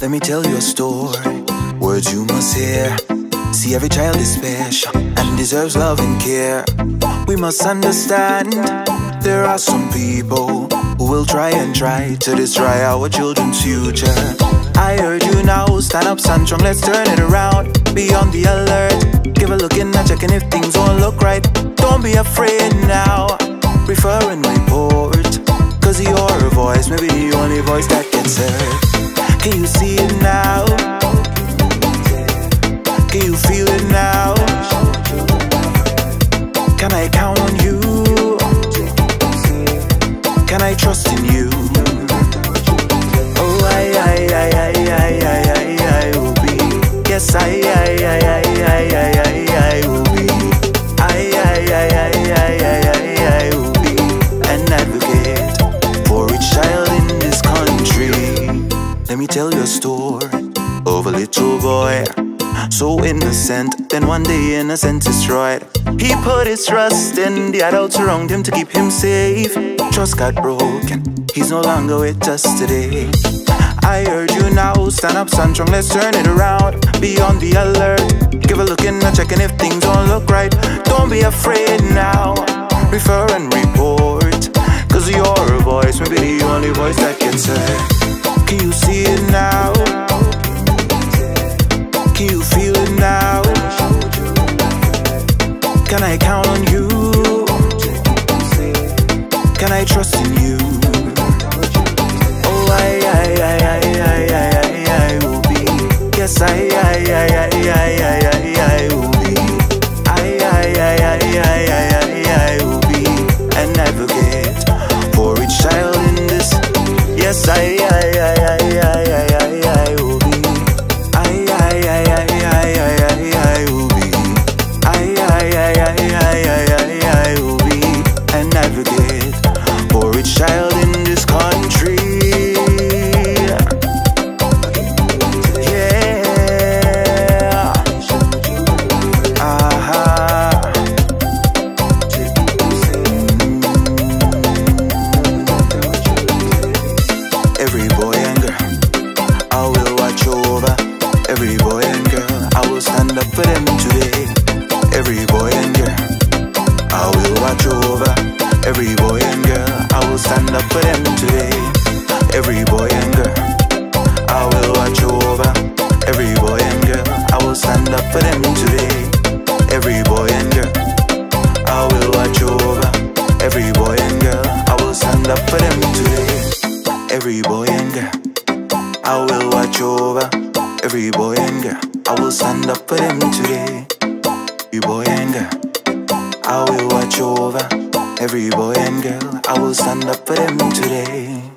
Let me tell you a story, words you must hear. See, every child is special and deserves love and care. We must understand there are some people who will try and try to destroy our children's future. I urge you now, stand up, stand strong, let's turn it around. Be on the alert, give a look in and checking if things won't look right. Don't be afraid now, it now? Can you feel it now? Can I count on you? Can I trust in you? Tell your story of a little boy, so innocent. Then one day, innocence destroyed. He put his trust in the adults around him to keep him safe. Trust got broken. He's no longer with us today. I heard you now. Stand up, stand strong. Let's turn it around. Be on the alert. Give a look in a check and if things don't look right. Don't be afraid now. Refer and report. Cause your voice may be the only voice that gets heard. Can I count on you? Can I trust in you? Every boy and girl, I will watch over. Every boy and girl, I will stand up for them today. Every boy and girl, I will watch over. Every boy and girl, I will stand up for them today. Every boy and girl, I will watch over. Every boy and girl, I will stand up for them today. Every boy and girl, I will watch over. Every boy and girl, I will stand up for them today. Every boy and girl, I will watch over. Every boy and girl, I will stand up for them today.